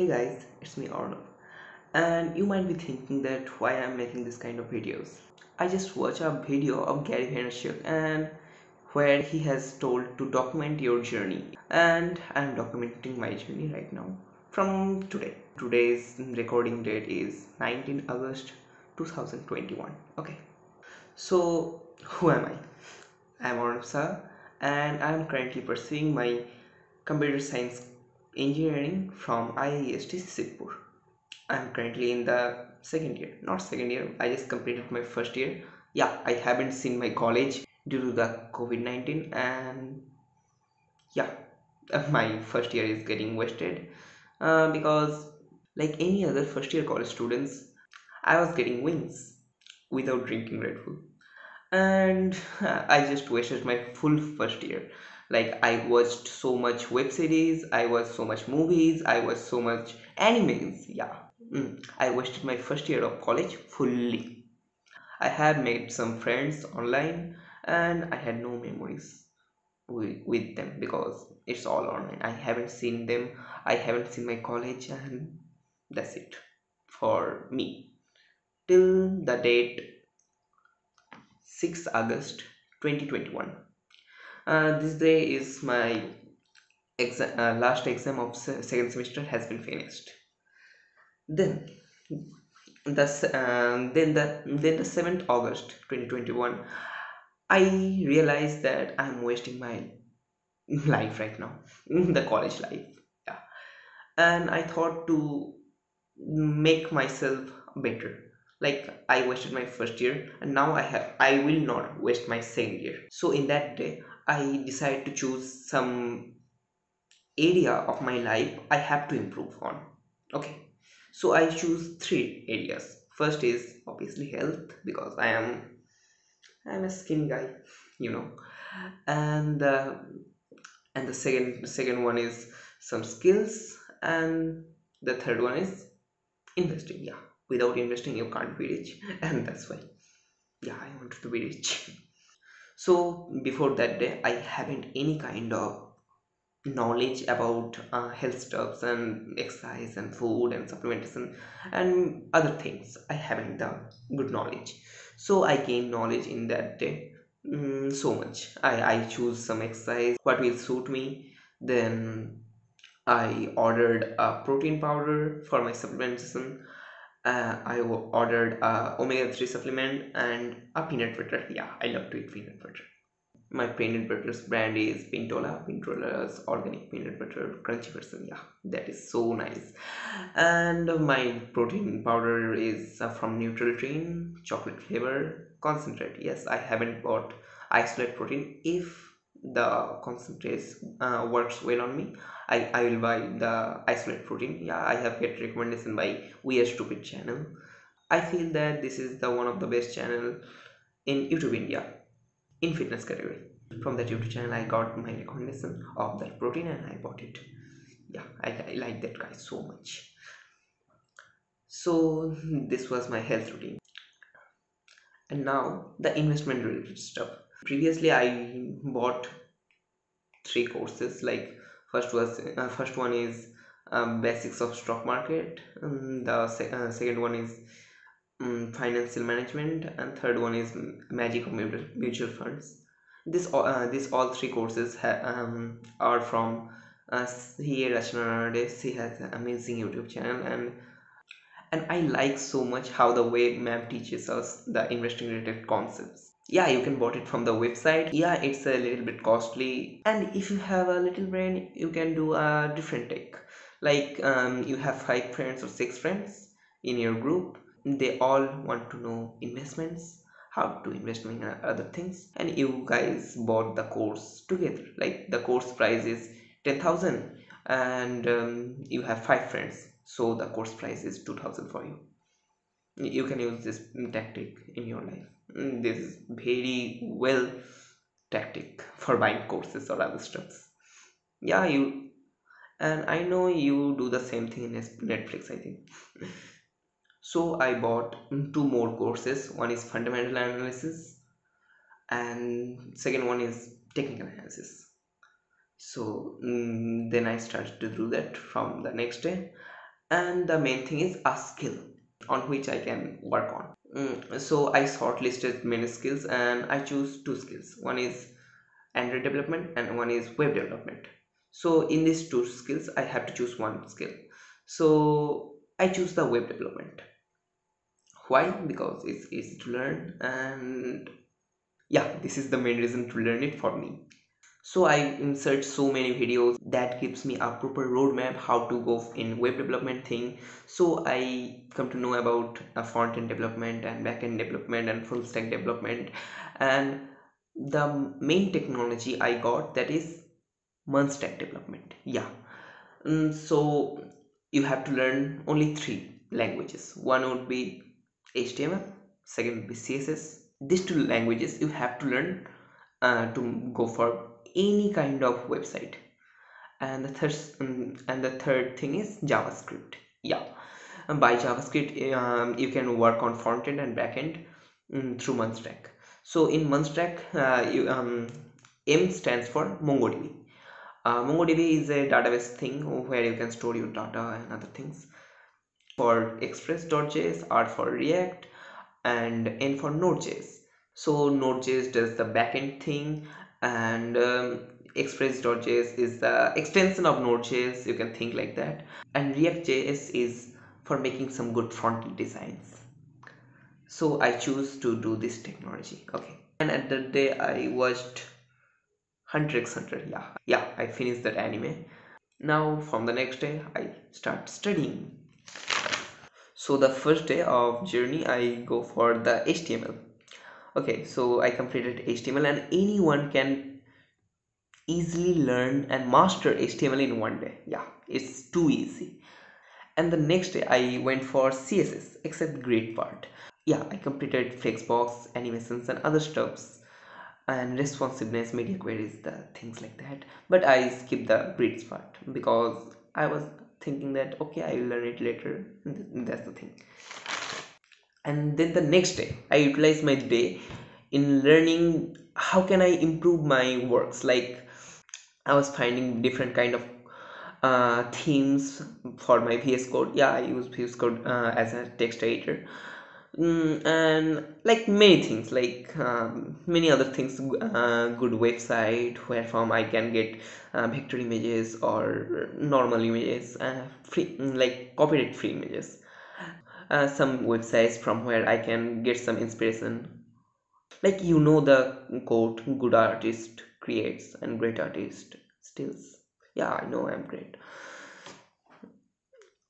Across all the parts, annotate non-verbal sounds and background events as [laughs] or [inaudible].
Hey guys, it's me Arnab, and you might be thinking that why I'm making this kind of videos. I just watched a video of Gary Vaynerchuk and where he has told to document your journey, and I'm documenting my journey right now from today. Today's recording date is 19 August 2021. Okay, so who am I? I'm Arnab Saha, and I'm currently pursuing my computer science engineering from IIEST Shibpur. I'm currently in the second year, not second year, I just completed my first year. Yeah, I haven't seen my college due to the COVID 19, and yeah, [laughs] my first year is getting wasted uh, because, like any other first year college students, I was getting wings without drinking Red Bull and [laughs] I just wasted my full first year. Like I watched so much web series, I watched so much movies, I watched so much animes. Yeah, mm. I wasted my first year of college fully. I have made some friends online, and I had no memories with, with them because it's all online. I haven't seen them. I haven't seen my college, and that's it for me till the date 6 August 2021. Uh, this day is my exa- uh, last exam of se- second semester has been finished. Then the uh, then the then the 7th August 2021 I realized that I'm wasting my life right now [laughs] the college life yeah. And I thought to make myself better. Like i wasted my first year and now i have i will not waste my second year. So in that day i decide to choose some area of my life i have to improve on. Okay. So i choose three areas. First is obviously health because i am i'm a skinny guy you know. And uh, and the second second one is some skills. And the third one is investing. Yeah. Without investing you can't be rich. [laughs] And that's why yeah i wanted to be rich [laughs] so before that day i haven't any kind of knowledge about uh, health stuffs and exercise and food and supplementation and other things. I haven't the good knowledge. So i gained knowledge in that day mm, so much. I i choose some exercise what will suit me. Then i ordered a protein powder for my supplementation uh, I ordered a omega 3 supplement and a peanut butter. Yeah, I love to eat peanut butter. My peanut butter's brand is Pintola. Pintola's organic peanut butter crunchy version. Yeah, that is so nice. And my protein powder is uh, from Nutritrain, chocolate flavor concentrate. Yes, I haven't bought isolate protein. If the concentrate uh, works well on me, I, I will buy the isolate protein. Yeah, I have get recommendation by We Are Stupid channel. I feel that this is the one of the best channel in YouTube India in fitness category. From that YouTube channel, I got my recommendation of that protein and I bought it. Yeah, I, I like that guy so much. So this was my health routine. And now the investment related stuff. Previously, I bought three courses. Like first was uh, first one is um, basics of stock market. Um, the se- uh, second one is um, financial management, and third one is magic of mutual funds. This all uh, this all three courses ha- um, are from uh, CA Rachana Ranade. She has an amazing YouTube channel and and I like so much how the way ma'am teaches us the investing related concepts. Yeah, you can bought it from the website. Yeah, it's a little bit costly, and if you have a little brain, you can do a different take. Like um, you have five friends or six friends in your group. They all want to know investments, how to invest in other things, and you guys bought the course together. Like the course price is ten thousand, and um, you have five friends so the course price is 2000 for you you can use this tactic in your life this is very well tactic for buying courses or other stuffs yeah you and i know you do the same thing in netflix i think. So i bought two more courses. One is fundamental analysis and second one is technical analysis. So mm, then i started to do that from the next day. And the main thing is a skill on which I can work on. Mm, so I shortlisted many skills and I choose two skills. One is Android development and one is web development. So in these two skills, I have to choose one skill. So I choose the web development. Why? Because it's easy to learn and yeah, this is the main reason to learn it for me so i insert so many videos that gives me a proper roadmap how to go in web development thing. So i come to know about a front-end development and back-end development and full stack development. And the main technology i got that is stack development. Yeah. Mm, so you have to learn only three languages. One would be html second would be css these two languages you have to learn uh, to go for any kind of website. And the third um, and the third thing is javascript. Yeah. And by javascript um, you can work on front end and back end um, through MERN stack so in MERN stack uh, you, um, m stands for mongodb. Uh, mongodb is a database thing where you can store your data and other things for express.js r for react and n for node.js so node.js does the backend thing and um, express.js is the extension of node.js you can think like that. And react.js is for making some good front designs. So i choose to do this technology okay. And at that day i watched hunter x hunter yeah yeah i finished that anime. Now from the next day i start studying. So the first day of journey i go for the html okay so i completed html and anyone can easily learn and master html in one day. Yeah it's too easy. And the next day i went for css except grid part. Yeah i completed flexbox animations and other stuffs. And responsiveness media queries the things like that. But i skipped the grid part because i was thinking that okay i will learn it later. That's the thing and then the next day i utilize my day in learning how can i improve my works. Like i was finding different kind of uh, themes for my vs code. Yeah i use vs code uh, as a text editor. Mm, and like many things like um, many other things uh, good website where from i can get uh, vector images or normal images uh, free like copyright free images uh, some websites from where I can get some inspiration. Like you know the quote good artist creates and great artist steals. Yeah I know I'm great.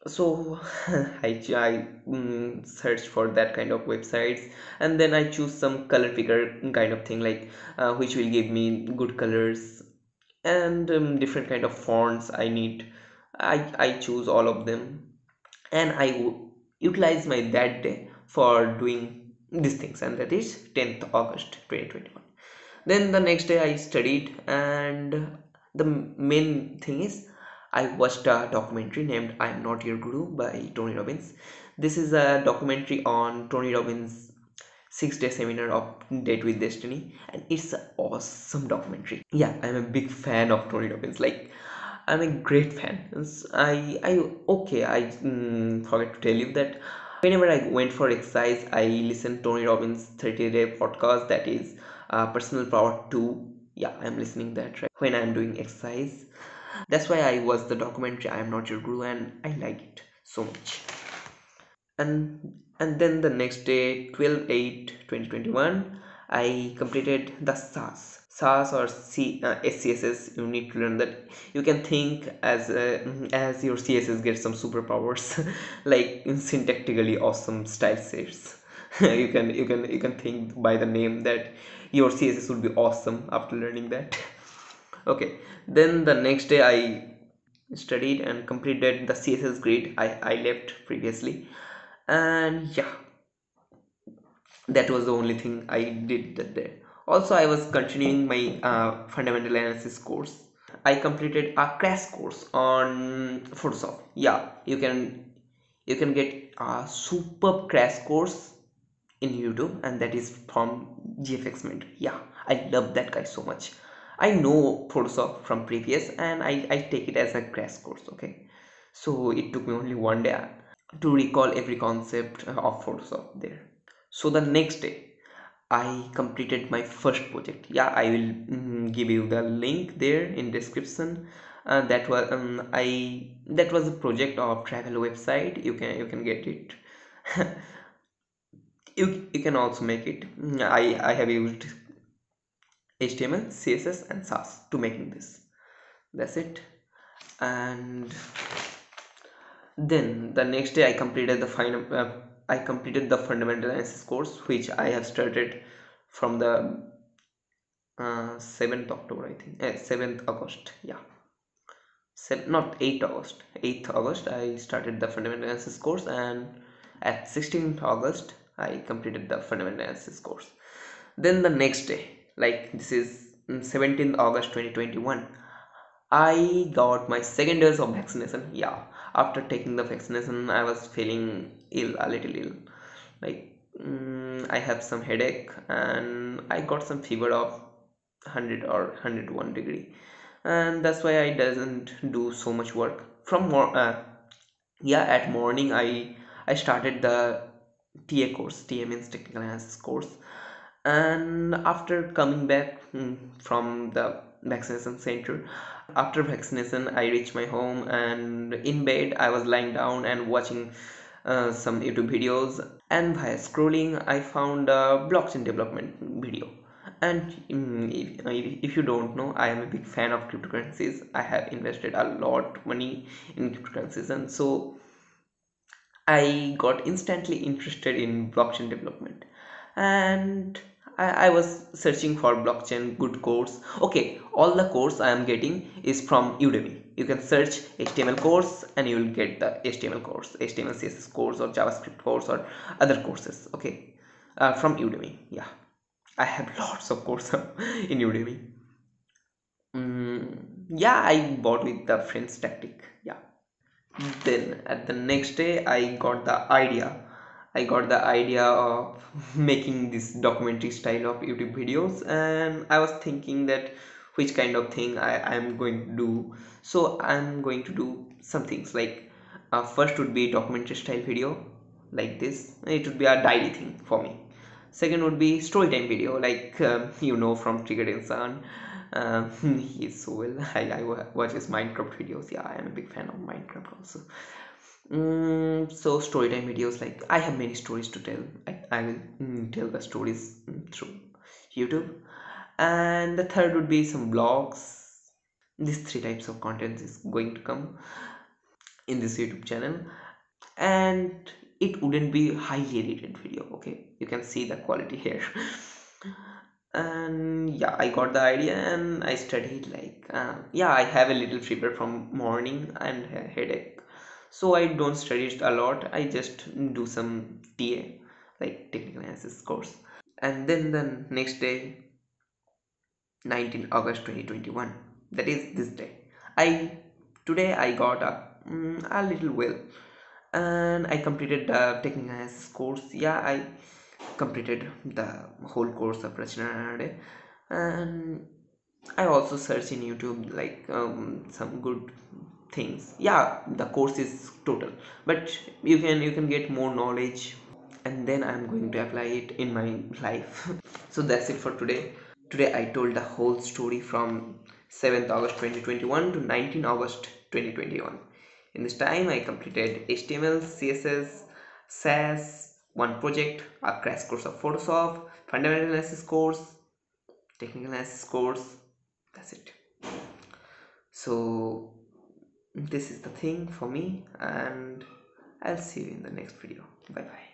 So [laughs] I, I um, for that kind of websites and then I choose some color picker kind of thing like uh, which will give me good colors and um, different kind of fonts I need. I, I choose all of them and I utilize my that day for doing these things and that is 10th August 2021 then the next day I studied and the main thing is I watched a documentary named I'm Not Your Guru by Tony Robbins. This is a documentary on Tony Robbins six day seminar of date with destiny and it's an awesome documentary. Yeah i'm a big fan of tony robbins. Like I'm a great fan. I I okay. I mm, forget to tell you that whenever I went for exercise, I listened Tony Robbins 30 day podcast. That is uh, personal power two. Yeah, I'm listening that right when I'm doing exercise. That's why I watched the documentary. I am not your guru, and I like it so much. And and then the next day, 12 8 2021, I completed the Sass Sass or C, uh, SCSS you need to learn that you can think as uh, as your CSS gets some superpowers [laughs] like syntactically awesome style sets. [laughs] You can you can you can think by the name that your CSS would be awesome after learning that. [laughs] Okay then the next day I studied and completed the CSS grid I, I left previously. And yeah that was the only thing I did that day also i was continuing my uh, fundamental analysis course. I completed a crash course on photoshop. Yeah you can you can get a superb crash course in youtube and that is from gfx mentor yeah i love that guy so much. I know photoshop from previous and i i take it as a crash course okay? So it took me only one day to recall every concept of photoshop there. So the next day i completed my first project. Yeah i will mm, give you the link there in description. Uh, that was um, i that was a project of travel website. You can you can get it. [laughs] You, you can also make it. Mm, i i have used html css and sass to making this. That's it. And then the next day i completed the final uh, i completed the fundamental analysis course which i have started from the uh, 7th october i think. Uh, 7th august yeah. Seven, not 8th august. 8th august i started the fundamental analysis course and at 16th august i completed the fundamental analysis course. Then the next day like this is 17th august 2021 I got my second dose of vaccination. Yeah, after taking the vaccination, I was feeling ill, a little ill. Like mm, I have some headache and I got some fever of 100 or 101 degree, and that's why I doesn't do so much work. From more, uh, yeah, at morning I I started the TA course, TA means technical analysis course, and after coming back mm, from the vaccination center. After vaccination i reached my home and in bed i was lying down and watching uh, some youtube videos. And via scrolling i found a blockchain development video. And um, if, if you don't know i am a big fan of cryptocurrencies. I have invested a lot of money in cryptocurrencies. And so i got instantly interested in blockchain development. And I, I was searching for blockchain good course. Okay all the course I am getting is from Udemy. You can search HTML course and you will get the HTML course HTML CSS course or JavaScript course or other courses okay? Uh, from Udemy yeah. I have [laughs] lots of courses [laughs] in Udemy. Mm, yeah I bought with the friends tactic yeah. Then at the next day I got the idea I got the idea of [laughs] making this documentary style of YouTube videos and I was thinking that which kind of thing I am going to do. So I'm going to do some things like uh, first would be documentary style video like this. It would be a diary thing for me. Second would be story time video like [laughs] um, you know from Triggered Insan um, he is so well I, I watch his Minecraft videos. Yeah I am a big fan of Minecraft also Mm, so storytime videos like I have many stories to tell. I, I will mm, tell the stories mm, through YouTube. And the third would be some vlogs. These three types of content is going to come in this YouTube channel. And it wouldn't be highly edited video, okay? You can see the quality here. and yeah, I got the idea and I studied like, uh, yeah, I have a little fever from morning and headache so i don't study it a lot. I just do some ta like technical analysis course. And then the next day 19 august 2021 that is this day. I today i got a, mm, a little well. And i completed the technical analysis course. Yeah i completed the whole course of Rachana and I also search in YouTube like um, some good things. Yeah the course is total. But you can you can get more knowledge and then i'm going to apply it in my life. [laughs] So that's it for today. Today i told the whole story from 7th august 2021 to 19 august 2021 in this time i completed html css sass one project a crash course of photoshop fundamental analysis course technical analysis course. That's it. So this is the thing for me and I'll see you in the next video. Bye bye